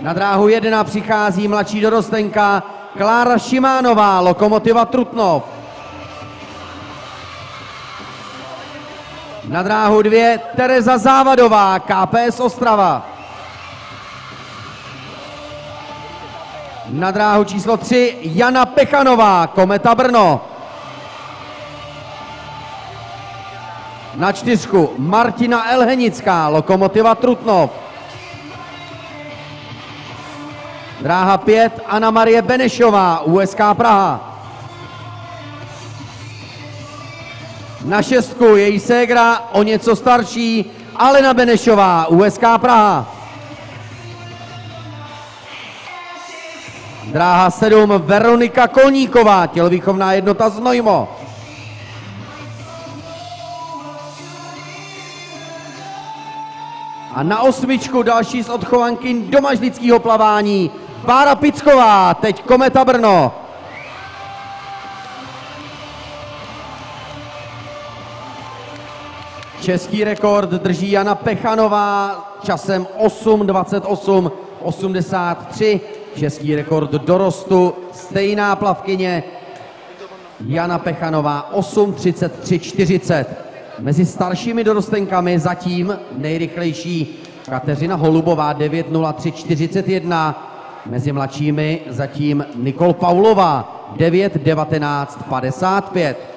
Na dráhu jedna přichází mladší dorostenka Klára Šimánová, Lokomotiva Trutnov. Na dráhu dvě Tereza Závadová, KPS Ostrava. Na dráhu číslo 3 Jana Pechanová, Kometa Brno. Na čtyřku Martina Elhenická, Lokomotiva Trutnov. Dráha 5 Anna Marie Benešová, USK Praha. Na šestku její ségra o něco starší Alena Benešová, USK Praha. Dráha 7 Veronika Kolníková, tělovýchovná jednota Znojmo. A na osmičku další z odchovanky domažlického plavání Bára Picková, teď Kometa Brno. Český rekord drží Jana Pechanová časem 8.28 83. Český rekord dorostu stejná plavkyně Jana Pechanová 8.33.40. Mezi staršími dorostenkami zatím nejrychlejší Kateřina Holubová 9.03.41. Mezi mladšími zatím Nikol Paulová 9.19.55.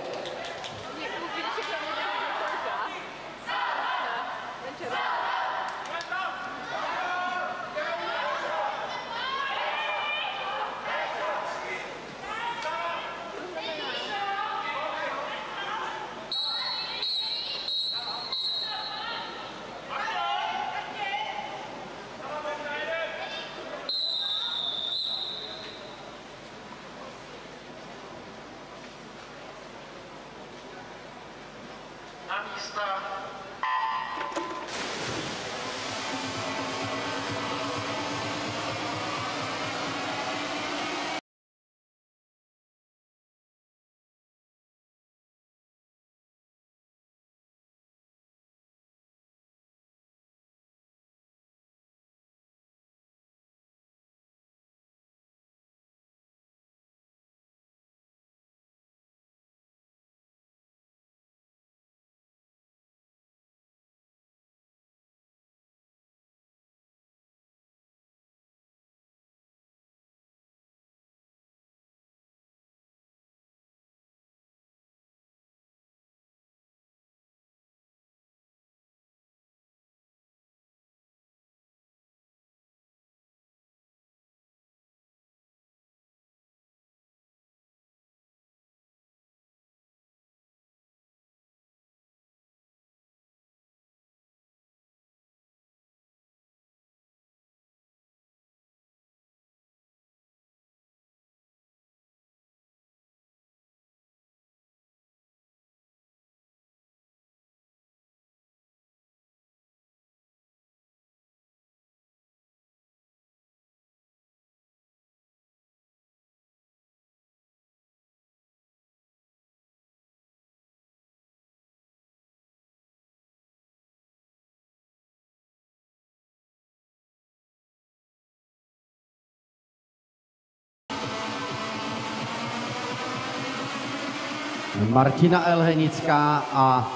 Martina Elhenická a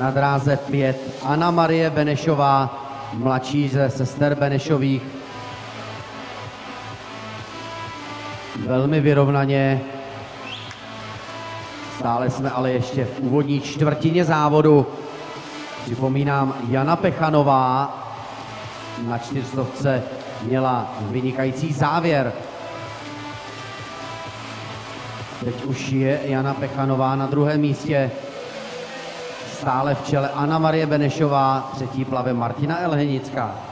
na dráze 5 Anna Marie Benešová, mladší ze sester Benešových. Velmi vyrovnaně. Stále jsme ale ještě v úvodní čtvrtině závodu. Připomínám, Jana Pechanová na čtyřstovce měla vynikající závěr. Teď už je Jana Pechanová na druhém místě. Stále v čele Anna Marie Benešová, třetí plave Martina Elhenická.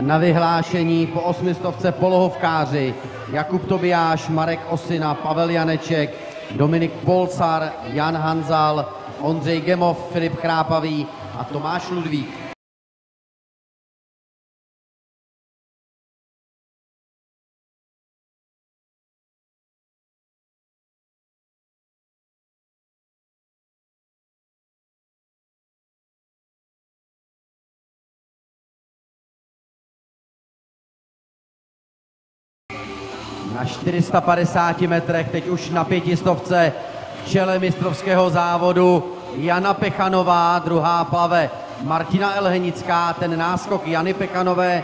Na vyhlášení po osmistovce polohovkáři Jakub Tobiáš, Marek Osina, Pavel Janeček, Dominik Polcar, Jan Hanzal, Ondřej Gemov, Filip Chrápavý a Tomáš Ludvík. Na 450 metrech, teď už na pětistovce, v čele mistrovského závodu Jana Pechanová, druhá plave Martina Elhenická, ten náskok Jany Pechanové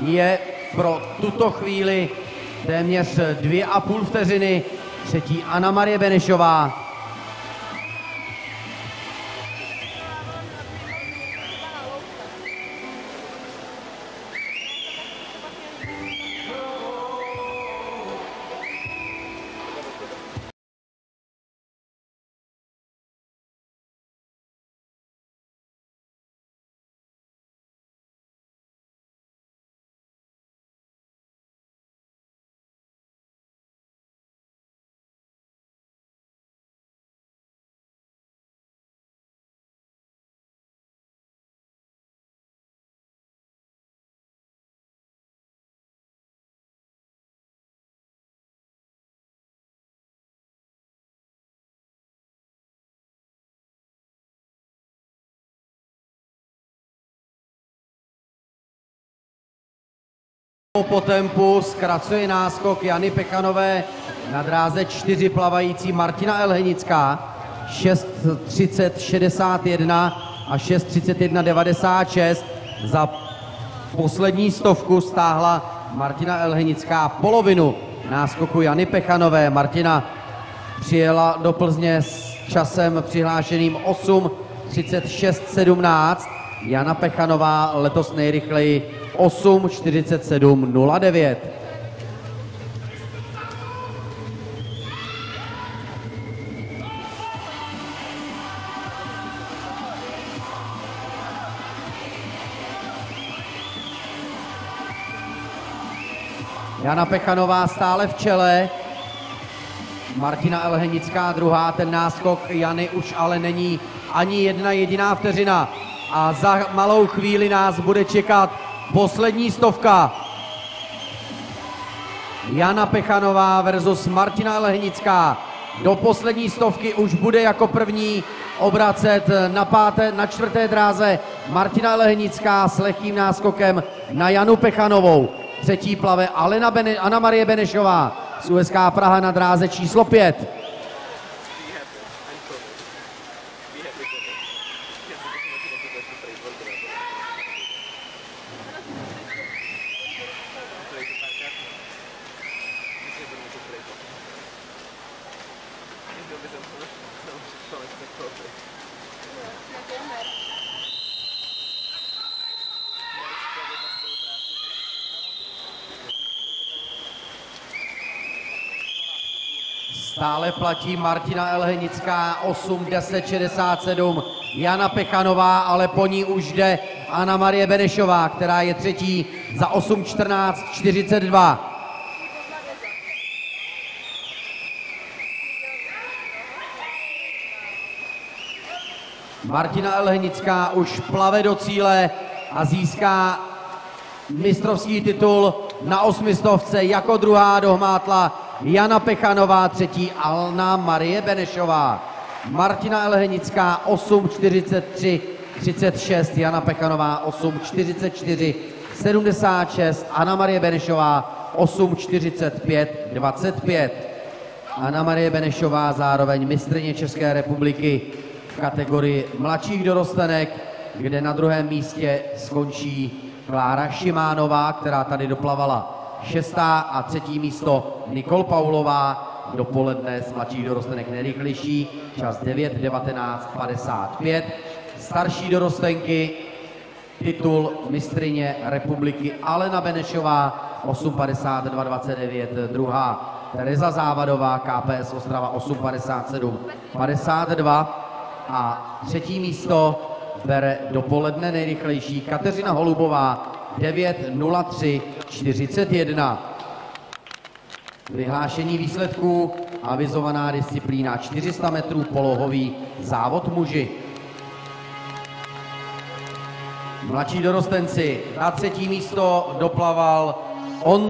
je pro tuto chvíli téměř dvě a půl vteřiny. Třetí Anna Marie Benešová, Po tempu zkracuje náskok Jany Pechanové na dráze čtyři plavající Martina Elhenická 6.30.61 a 6.31.96. Za poslední stovku stáhla Martina Elhenická polovinu náskoku Jany Pechanové. Martina přijela do Plzně s časem přihlášeným 8.36.17. Jana Pechanová letos nejrychleji 8 47 09. Jana Pechanová stále v čele. Martina Elhenická druhá, ten náskok Jany už ale není ani jedna jediná vteřina. A za malou chvíli nás bude čekat Poslední stovka. Jana Pechanová versus Martina Lehnická. Do poslední stovky už bude jako první obracet na, páté, na čtvrté dráze Martina Lehnická s lehkým náskokem na Janu Pechanovou. Třetí plave Alena Bene, Anna Marie Benešová z USK Praha na dráze číslo 5. Stále platí Martina Elhenická 8, 10, 67, Jana Pechanová, ale po ní už jde Anna Marie Benešová, která je třetí za 8, 14, 42. Martina Elhenická už plave do cíle a získá mistrovský titul na osmistovce jako druhá dohmátla Jana Pechanová, třetí Alna Marie Benešová. Martina Elhenická 8.43 36, Jana Pechanová 8.44 76, Anna Marie Benešová 8.45 25. Anna Marie Benešová zároveň mistrně České republiky v kategorii mladších dorostenek, kde na druhém místě skončí Klára Šimánová, která tady doplavala šestá a třetí místo Nikol Paulová, dopoledne z mladších dorostenek nejrychlejší, čas 9, 19, 55. Starší dorostenky, titul mistrině republiky Alena Benešová, 8.52, 29, druhá Tereza Závadová, KPS Ostrava 8.57, 52 a třetí místo bere dopoledne nejrychlejší Kateřina Holubová 9.03 41. Vyhlášení výsledků, avizovaná disciplína 400 metrů polohový závod muži. Mladší dorostenci na třetí místo doplaval on